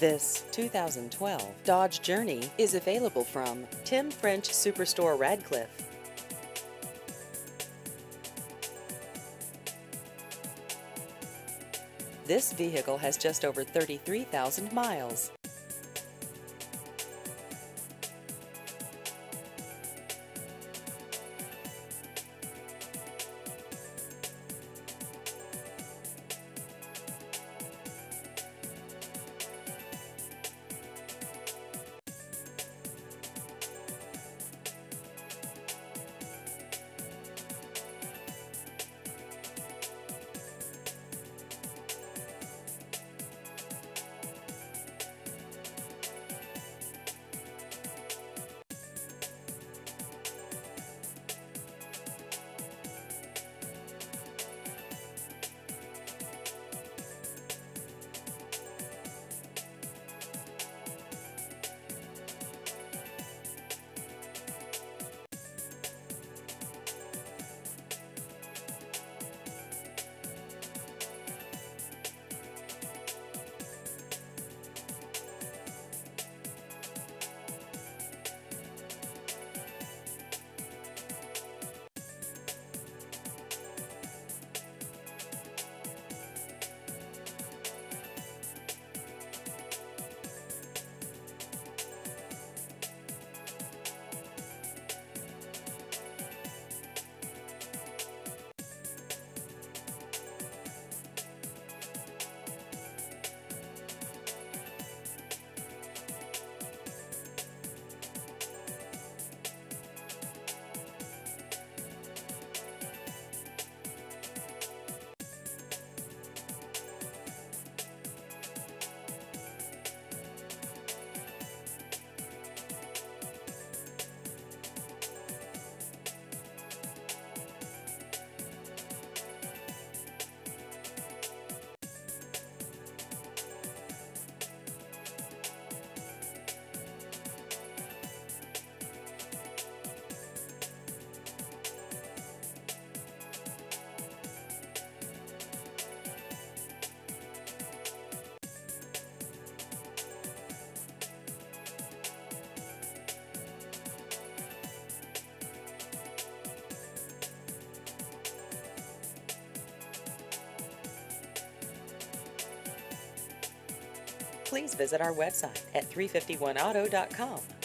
This 2012 Dodge Journey is available from Tim French Superstore Radcliff. This vehicle has just over 33,000 miles. Please visit our website at 351auto.com